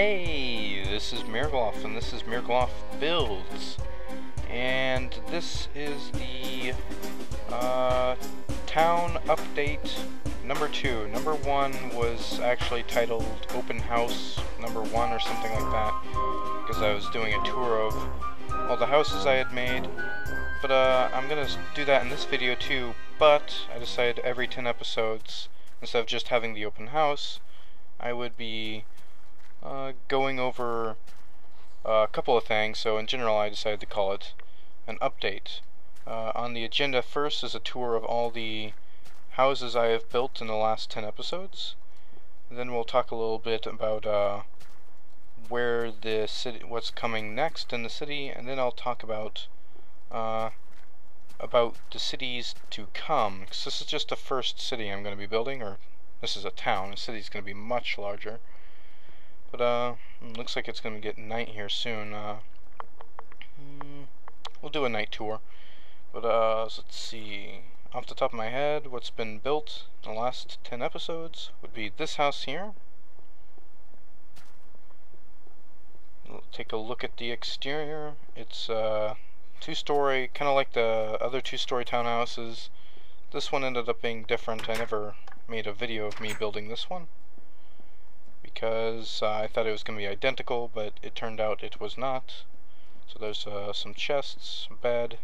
Hey, this is Mirglof, and this is Mirglof Builds. And this is the uh, town update number two. Number one was actually titled Open House number one or something like that, because I was doing a tour of all the houses I had made. But uh, I'm going to do that in this video too, but I decided every 10 episodes, instead of just having the open house, I would be uh, going over a couple of things, so in general I decided to call it an update. Uh, on the agenda first is a tour of all the houses I have built in the last 10 episodes. Then we'll talk a little bit about uh, where the city, what's coming next in the city, and then I'll talk about uh, about the cities to come. Because this is just the first city I'm going to be building, or this is a town. The city's going to be much larger. But uh, looks like it's going to get night here soon. Uh, mm, we'll do a night tour. But uh, let's see. Off the top of my head, what's been built in the last 10 episodes would be this house here. We'll take a look at the exterior. It's uh, two-story, kind of like the other two-story townhouses. This one ended up being different. I never made a video of me building this one because uh, I thought it was going to be identical, but it turned out it was not. So there's uh, some chests, bed.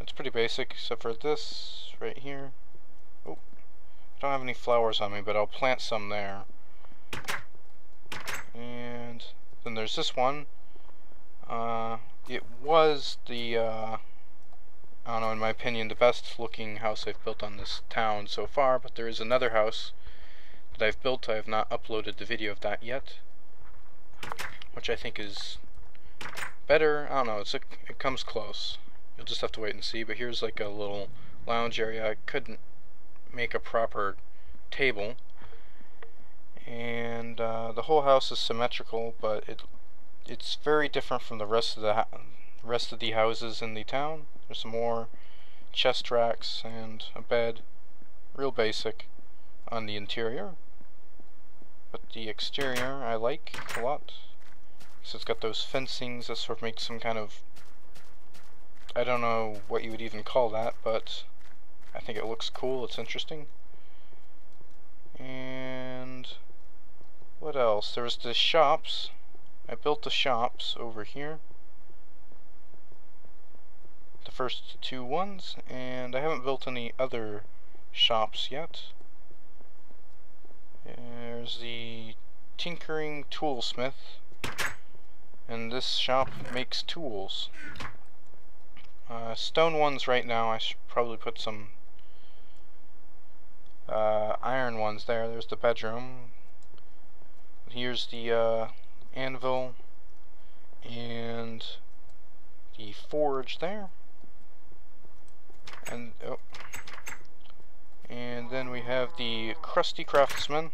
It's pretty basic, except for this right here. Oh, I don't have any flowers on me, but I'll plant some there. And then there's this one. Uh, it was the, uh, I don't know, in my opinion, the best looking house I've built on this town so far, but there is another house that I've built. I have not uploaded the video of that yet, which I think is better. I don't know, it's a, it comes close. You'll just have to wait and see, but here's like a little lounge area. I couldn't make a proper table, and uh, the whole house is symmetrical, but it it's very different from the rest of the rest of the houses in the town. There's some more chest racks and a bed, real basic on the interior. But the exterior I like a lot. So it's got those fencings that sort of make some kind of I don't know what you would even call that, but I think it looks cool, it's interesting. And what else? There's the shops. I built the shops over here. The first two ones, and I haven't built any other shops yet. There's the Tinkering Toolsmith. And this shop makes tools. Uh, stone ones right now, I should probably put some uh, iron ones there. There's the bedroom. Here's the uh, anvil and the forge there. And oh, and then we have the Crusty Craftsman,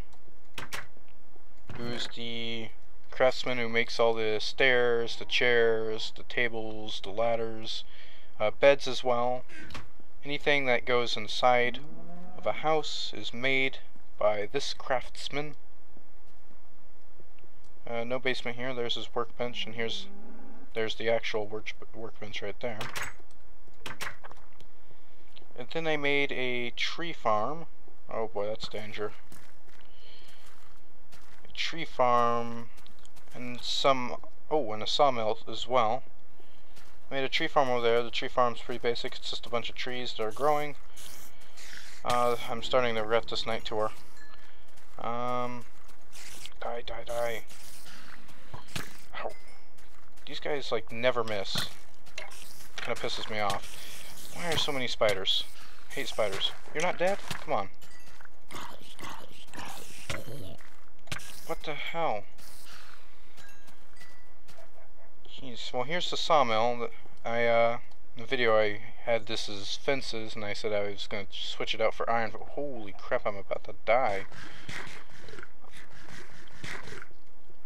who's the craftsman who makes all the stairs, the chairs, the tables, the ladders, uh, beds as well. Anything that goes inside of a house is made by this craftsman. Uh, no basement here. There's his workbench, and here's there's the actual work workbench right there. And then I made a tree farm. Oh boy, that's danger. A tree farm and some, oh, and a sawmill as well. Made a tree farm over there. The tree farm's pretty basic. It's just a bunch of trees that are growing. Uh, I'm starting to regret this night tour. Um, die, die, die. Ow. These guys, like, never miss. Kind of pisses me off. Why are there so many spiders? hate spiders. You're not dead? Come on. What the hell? Jeez. Well, here's the sawmill. I, uh, the video I had this as fences, and I said I was going to switch it out for iron, but holy crap, I'm about to die.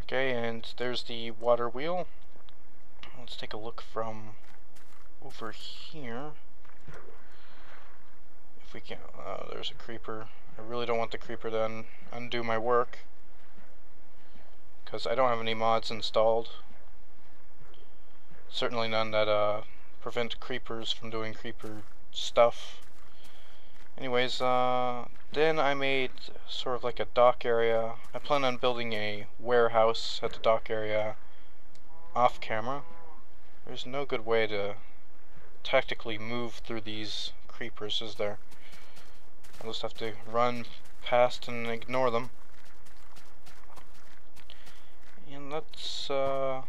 Okay, and there's the water wheel. Let's take a look from over here we can, uh, there's a creeper. I really don't want the creeper to un undo my work. because I don't have any mods installed. Certainly none that uh, prevent creepers from doing creeper stuff. Anyways, uh, then I made sort of like a dock area. I plan on building a warehouse at the dock area off camera. There's no good way to tactically move through these creepers, is there? I'll just have to run past and ignore them. And that's uh,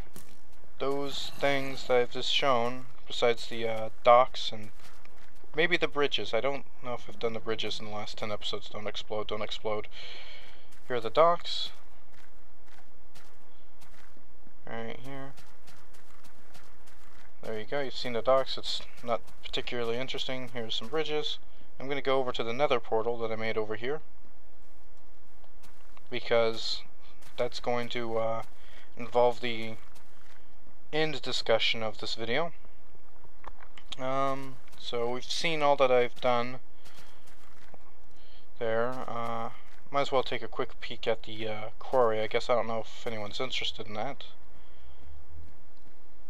those things that I've just shown, besides the uh, docks and maybe the bridges. I don't know if I've done the bridges in the last 10 episodes. Don't explode, don't explode. Here are the docks. Right here. There you go, you've seen the docks. It's not particularly interesting. Here's some bridges. I'm going to go over to the nether portal that I made over here. Because that's going to uh, involve the end discussion of this video. Um, so we've seen all that I've done there. Uh, might as well take a quick peek at the uh, quarry. I guess I don't know if anyone's interested in that.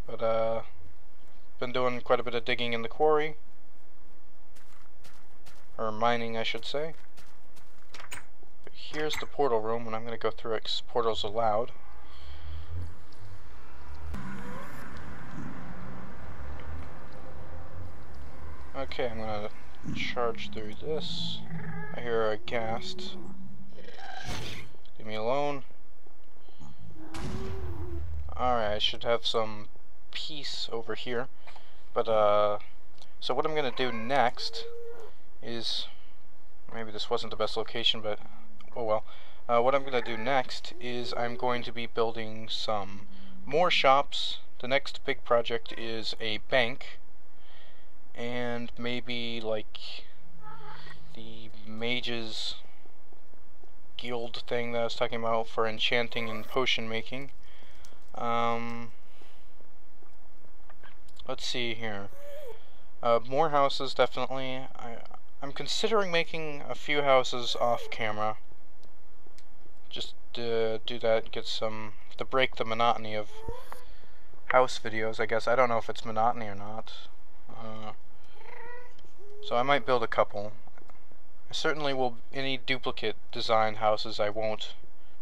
But, uh, been doing quite a bit of digging in the quarry. Or mining, I should say. But here's the portal room, and I'm going to go through it portals allowed. Okay, I'm gonna charge through this. I hear a ghast. Leave me alone. Alright, I should have some peace over here. But, uh, so what I'm gonna do next is, maybe this wasn't the best location, but, oh well. Uh, what I'm gonna do next is I'm going to be building some more shops. The next big project is a bank and maybe like the mages guild thing that I was talking about for enchanting and potion making. Um, let's see here. Uh, more houses, definitely. I, I'm considering making a few houses off camera. Just to do that, get some, to break the monotony of house videos, I guess. I don't know if it's monotony or not. Uh, so I might build a couple. I certainly will, any duplicate design houses I won't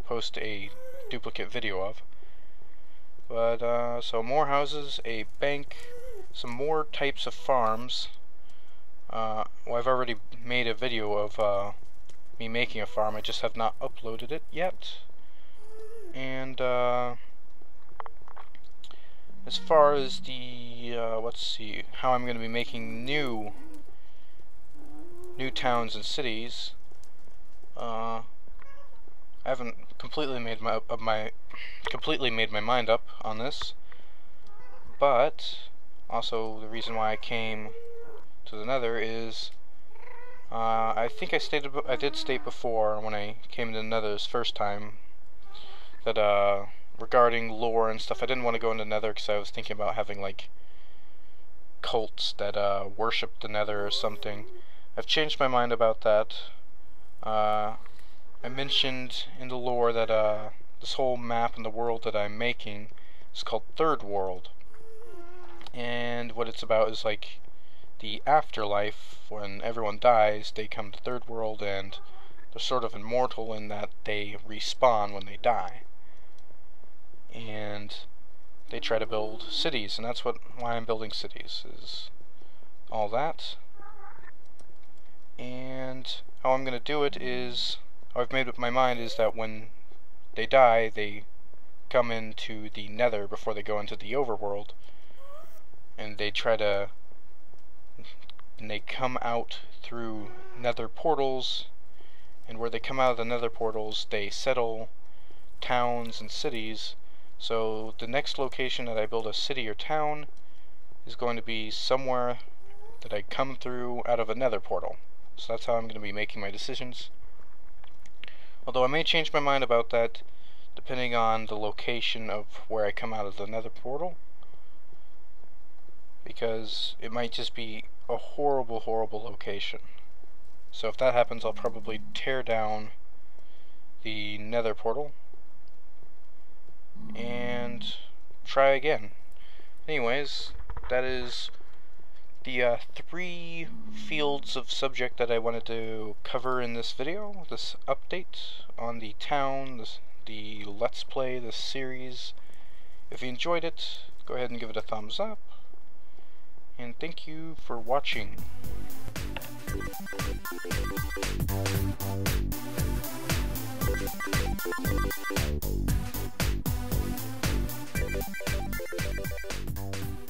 post a duplicate video of. But, uh, so more houses, a bank, some more types of farms. Uh, well, I've already made a video of, uh, me making a farm, I just have not uploaded it yet. And, uh, as far as the, uh, let's see, how I'm going to be making new new towns and cities. Uh, I haven't completely made my my completely made my mind up on this, but also the reason why I came to the Nether is uh, I think I stated I did state before when I came to the Nether this first time that uh, regarding lore and stuff I didn't want to go into Nether because I was thinking about having like cults that uh, worship the Nether or something. I've changed my mind about that. Uh, I mentioned in the lore that uh, this whole map in the world that I'm making is called Third World. And what it's about is like the afterlife, when everyone dies, they come to Third World and they're sort of immortal in that they respawn when they die. And they try to build cities, and that's what why I'm building cities, is all that and how I'm going to do it is, I've made up my mind is that when they die, they come into the nether before they go into the overworld, and they try to, and they come out through nether portals, and where they come out of the nether portals, they settle towns and cities, so the next location that I build a city or town is going to be somewhere that I come through out of a nether portal. So that's how I'm going to be making my decisions. Although I may change my mind about that depending on the location of where I come out of the nether portal. Because it might just be a horrible, horrible location. So if that happens, I'll probably tear down the nether portal and try again. Anyways, that is the uh, three fields of subject that I wanted to cover in this video, this update on the town, this, the Let's Play, the series. If you enjoyed it, go ahead and give it a thumbs up and thank you for watching. Thank you.